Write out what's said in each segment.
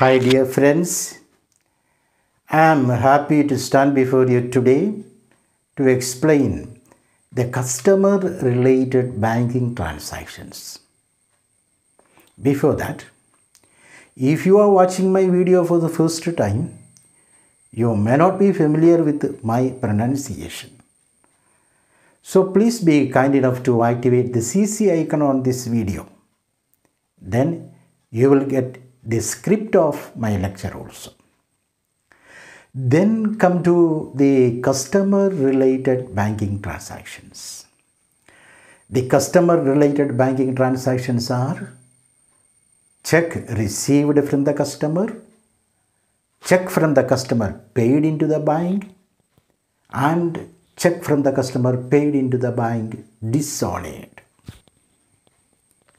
Hi, dear friends. I am happy to stand before you today to explain the customer related banking transactions. Before that, if you are watching my video for the first time, you may not be familiar with my pronunciation. So please be kind enough to activate the CC icon on this video. Then you will get the script of my lecture also. Then come to the customer related banking transactions. The customer related banking transactions are check received from the customer, check from the customer paid into the bank, and check from the customer paid into the bank dishonored.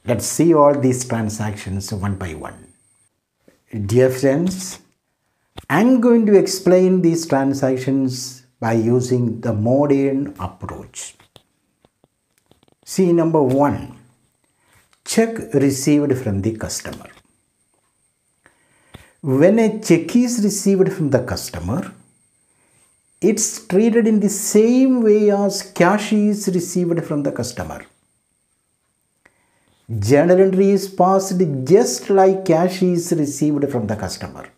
Let's see all these transactions one by one. Dear friends, I'm going to explain these transactions by using the modern approach. See, number one, check received from the customer. When a check is received from the customer, it's treated in the same way as cash is received from the customer. Journal entry is passed just like cash is received from the customer.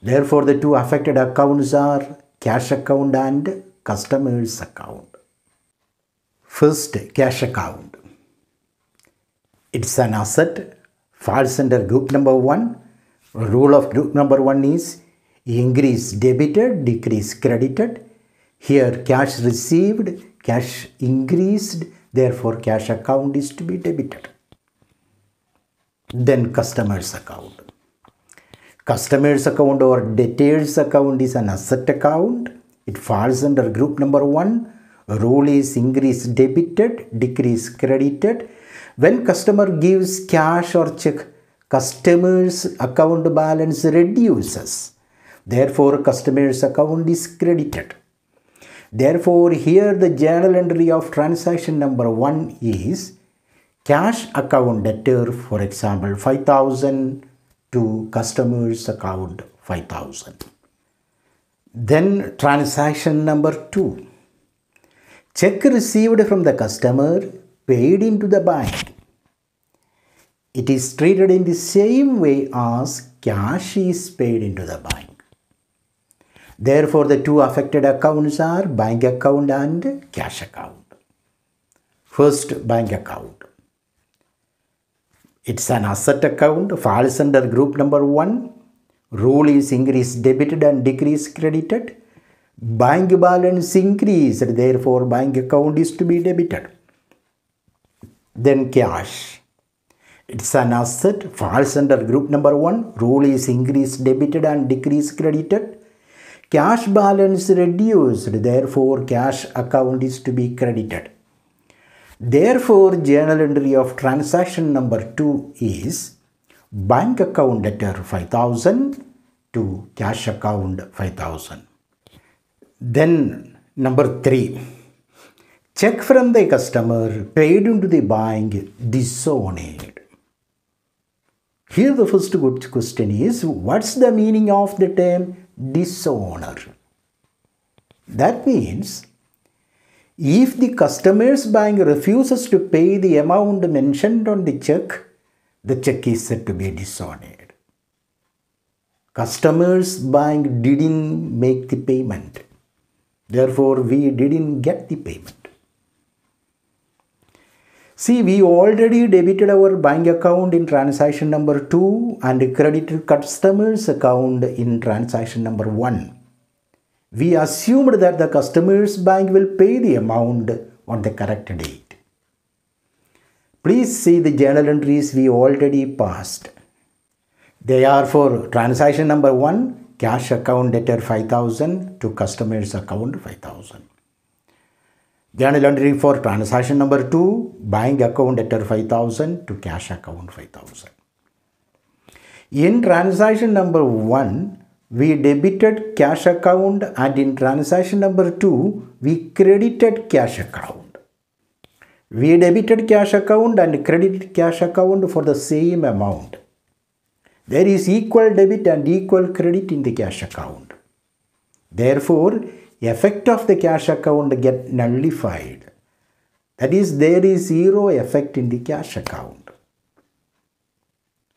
Therefore, the two affected accounts are cash account and customer's account. First, cash account. It's an asset, falls under group number one. Rule of group number one is increase debited, decrease credited. Here, cash received, cash increased, therefore, cash account is to be debited. Then, customer's account. Customer's account or debtor's account is an asset account. It falls under group number one. Rule is increase debited, decrease credited. When customer gives cash or check, customer's account balance reduces. Therefore, customer's account is credited. Therefore, here the journal entry of transaction number one is cash account debtor, for example, 5000 to customer's account 5000. Then transaction number two. Check received from the customer paid into the bank. It is treated in the same way as cash is paid into the bank. Therefore, the two affected accounts are bank account and cash account. First, bank account. It's an asset account, falls under group number one. Rule is increase debited and decrease credited. Bank balance increased, therefore, bank account is to be debited. Then cash. It's an asset, falls under group number one. Rule is increase debited and decrease credited. Cash balance reduced, therefore, cash account is to be credited. Therefore, journal entry of transaction number 2 is bank account debtor 5000 to cash account 5000. Then number 3 check from the customer paid into the bank dishonored. Here the first good question is what's the meaning of the term dishonor? That means if the customer's bank refuses to pay the amount mentioned on the check, the check is said to be dishonored. Customer's bank didn't make the payment. Therefore, we didn't get the payment. See, we already debited our bank account in transaction number 2 and credited customer's account in transaction number 1 we assumed that the customer's bank will pay the amount on the correct date. Please see the journal entries we already passed. They are for transaction number 1, cash account debtor 5000 to customer's account 5000. Journal entry for transaction number 2, bank account debtor 5000 to cash account 5000. In transaction number 1, we debited cash account and in transaction number 2 we credited cash account. We debited cash account and credited cash account for the same amount. there is equal debit and equal credit in the cash account. Therefore, effect of the cash account get nullified. That is, there is zero effect in the cash account.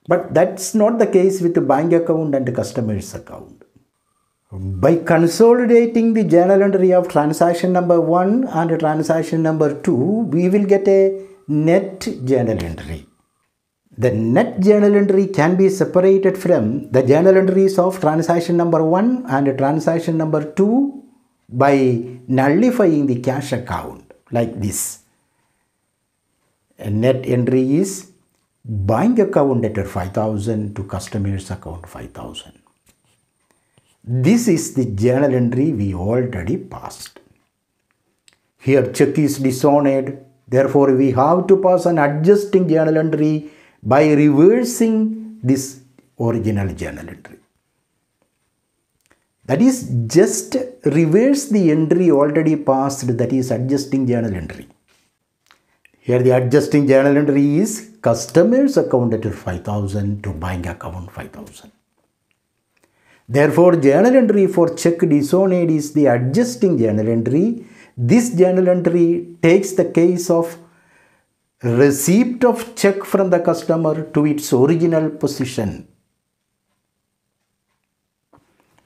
But that's not the case with the bank account and the customer's account. By consolidating the journal entry of transaction number 1 and transaction number 2, we will get a net journal entry. The net journal entry can be separated from the journal entries of transaction number 1 and transaction number 2 by nullifying the cash account like this. A net entry is bank account debtor 5000 to customer's account 5000. This is the journal entry we already passed. Here check is dishonored. Therefore, we have to pass an adjusting journal entry by reversing this original journal entry. That is just reverse the entry already passed that is adjusting journal entry. Here the adjusting journal entry is customer's account at 5000 to bank account 5000. Therefore, journal entry for check dishonored is the adjusting journal entry. This journal entry takes the case of receipt of check from the customer to its original position.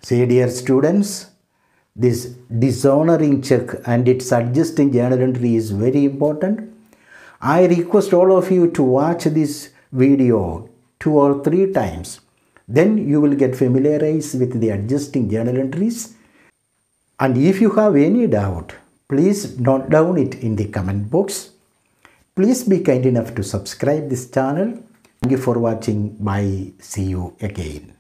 Say dear students, this dishonoring check and its adjusting journal entry is very important. I request all of you to watch this video two or three times. Then you will get familiarized with the adjusting journal entries. And if you have any doubt, please note down it in the comment box. Please be kind enough to subscribe this channel. Thank you for watching. Bye. See you again.